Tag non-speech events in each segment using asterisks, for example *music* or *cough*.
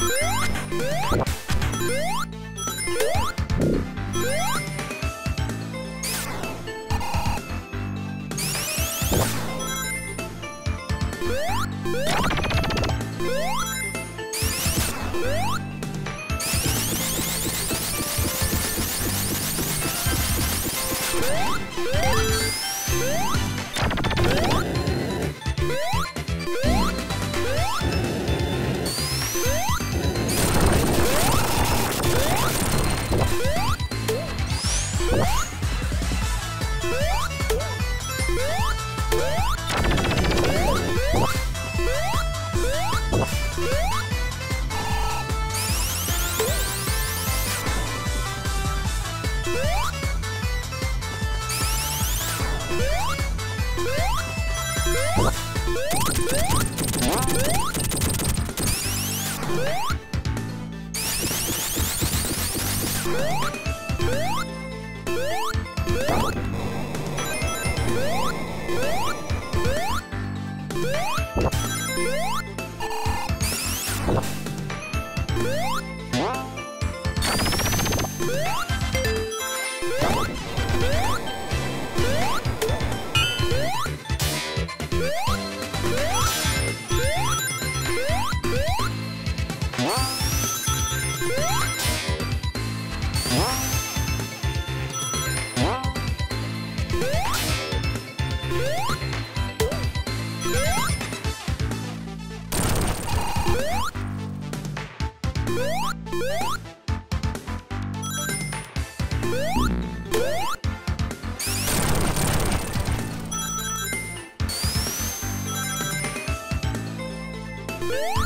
Woo! Woo!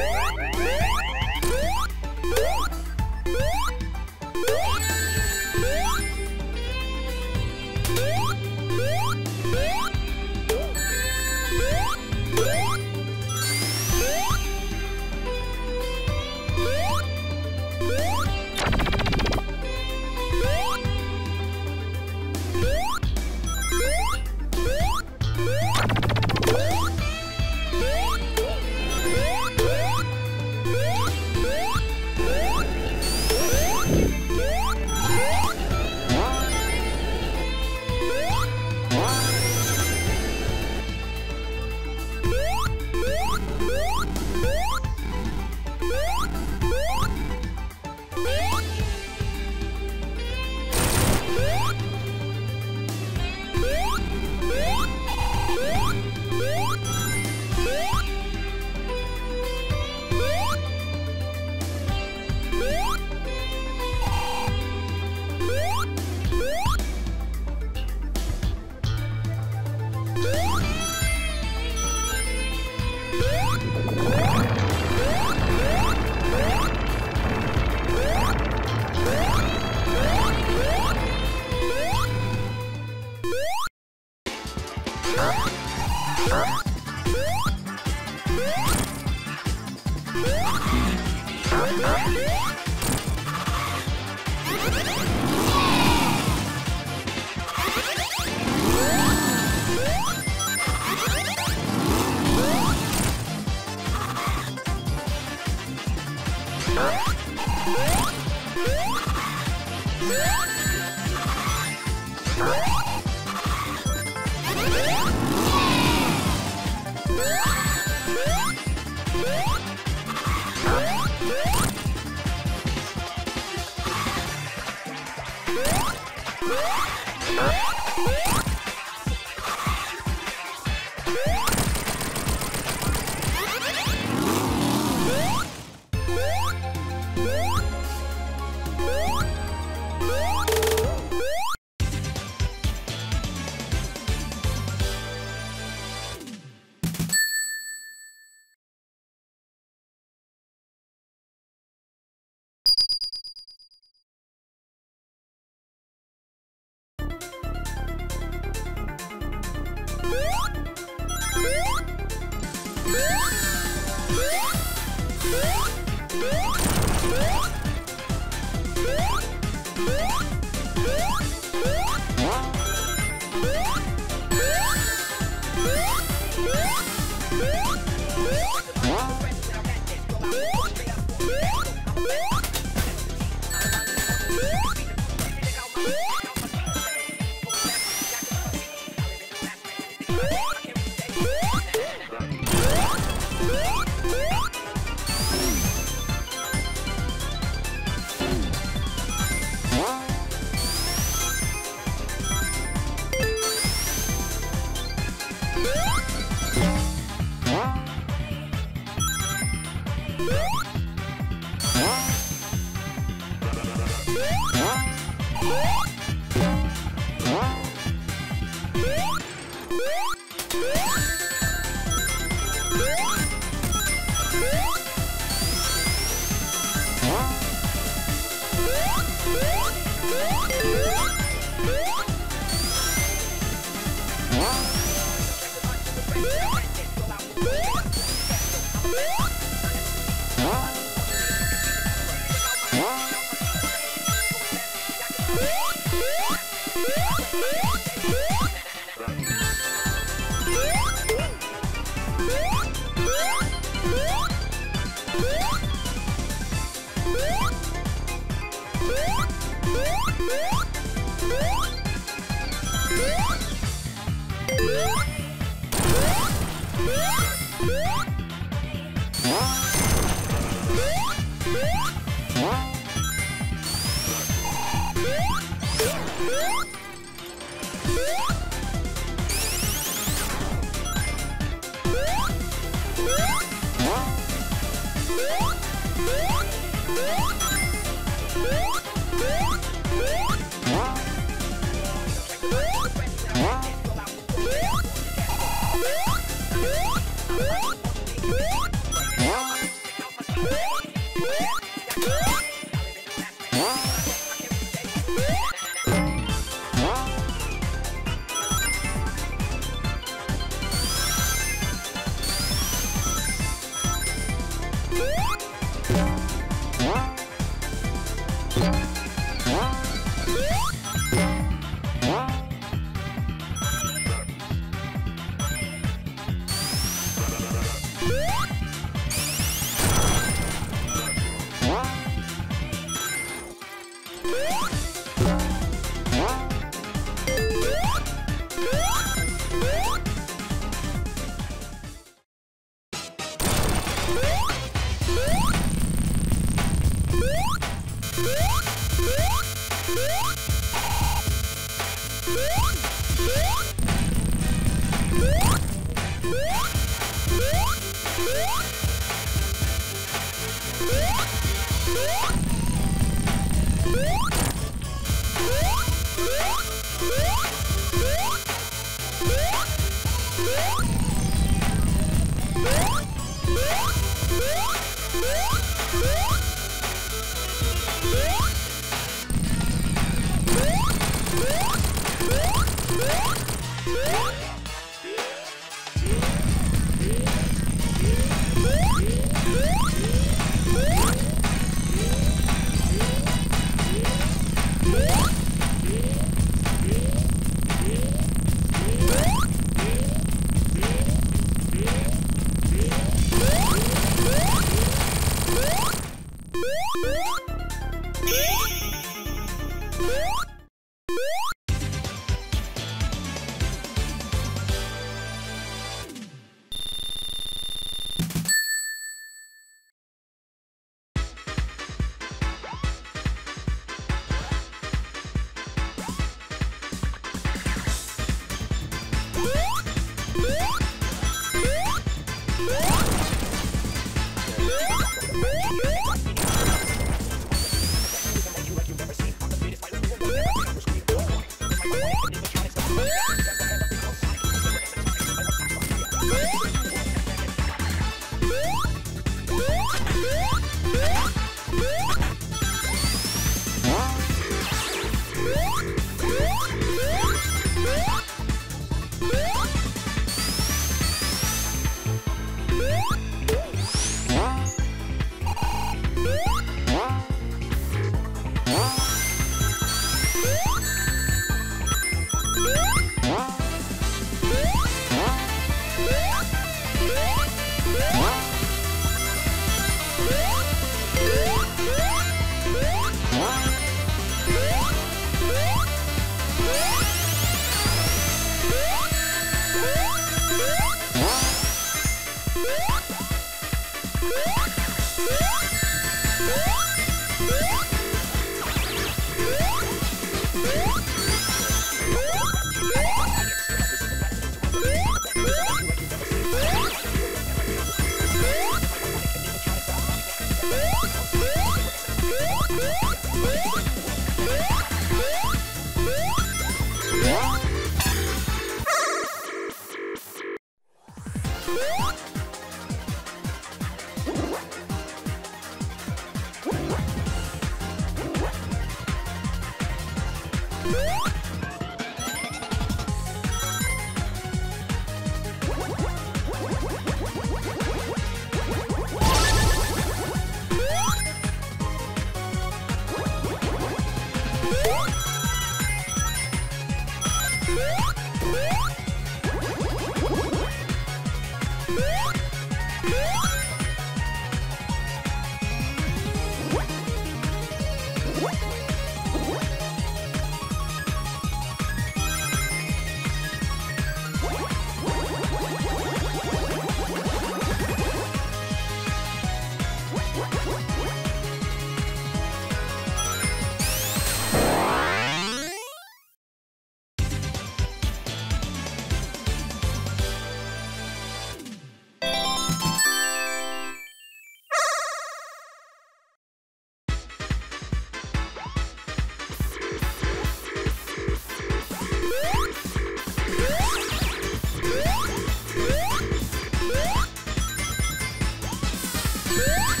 Woo! *laughs*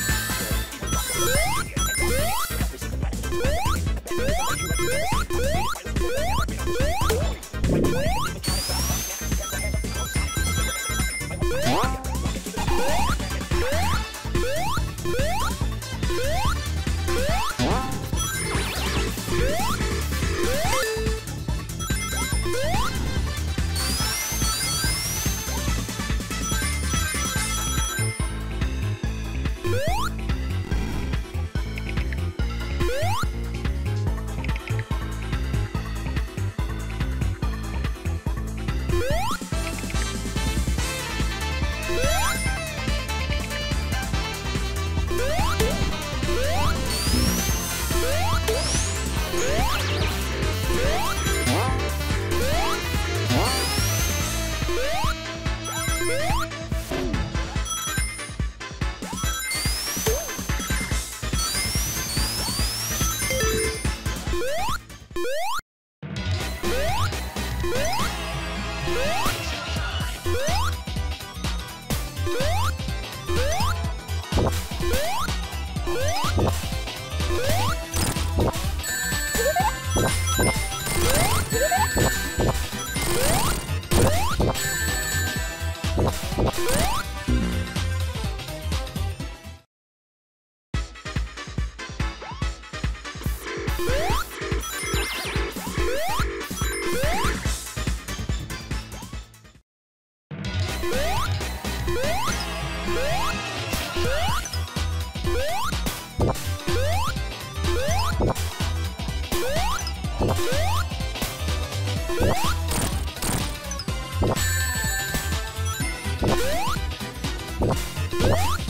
Yeah.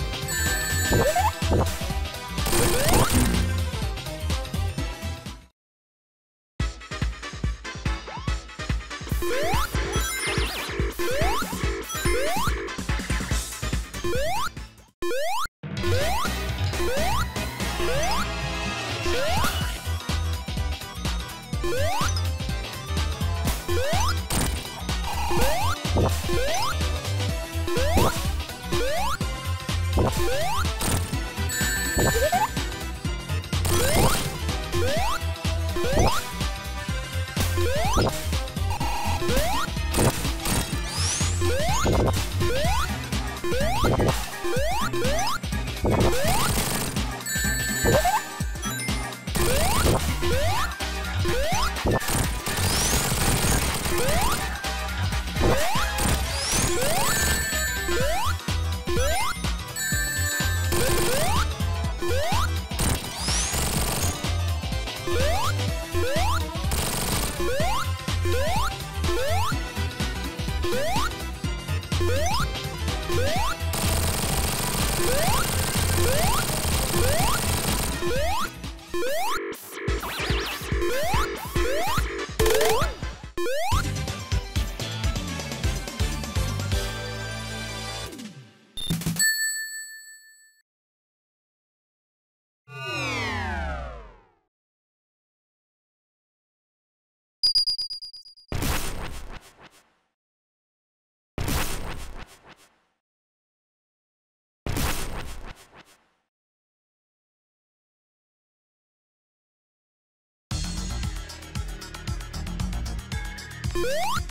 you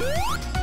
you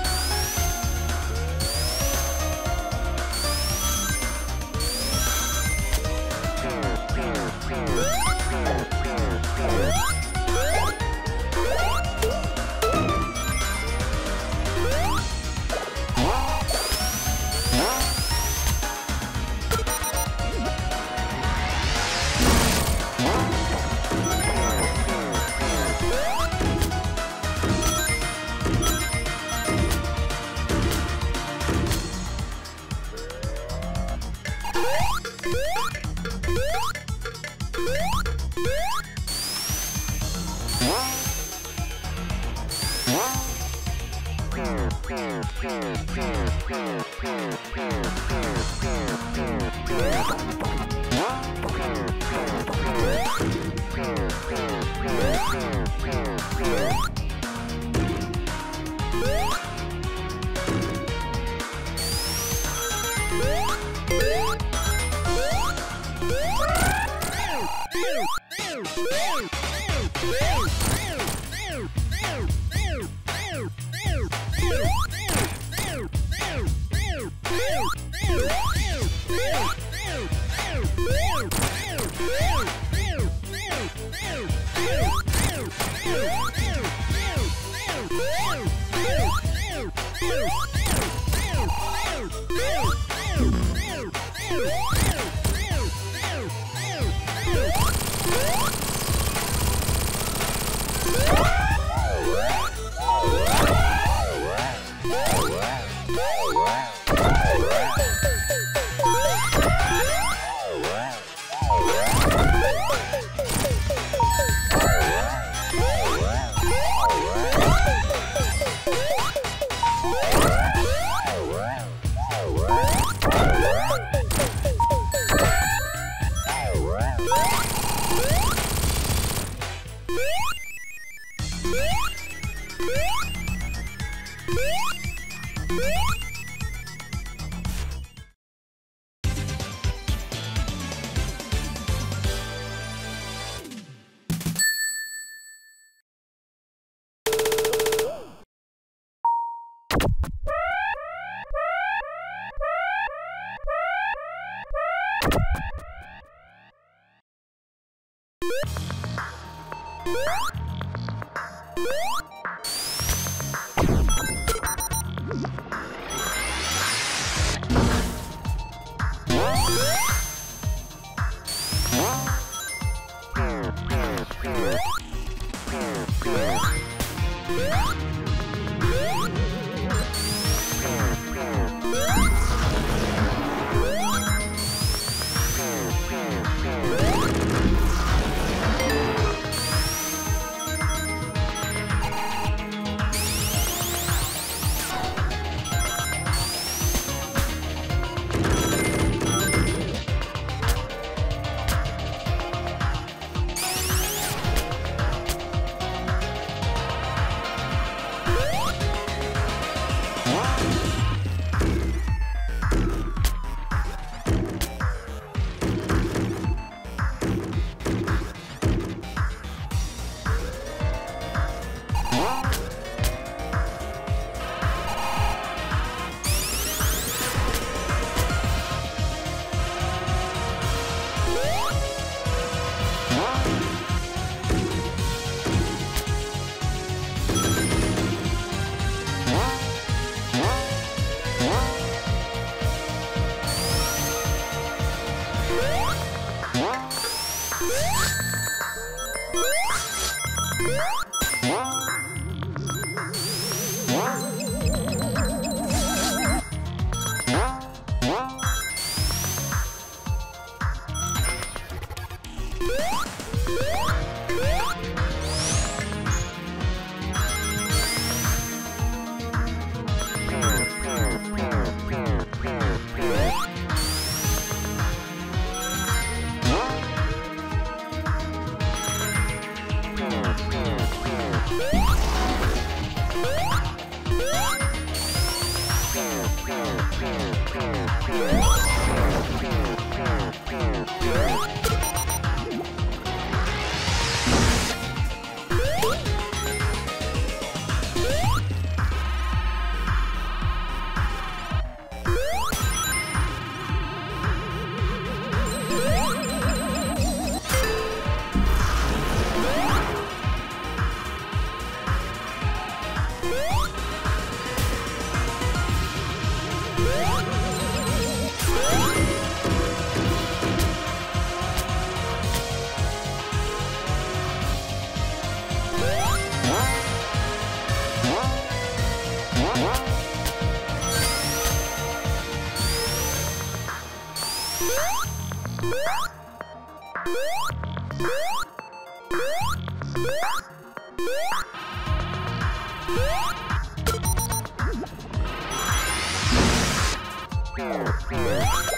Oh, oh, oh.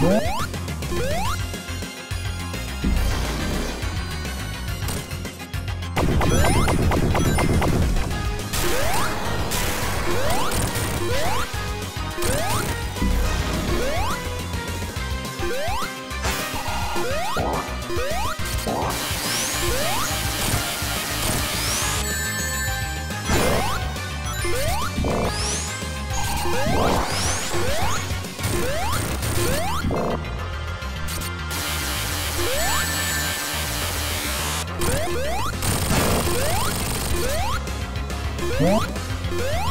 What? What?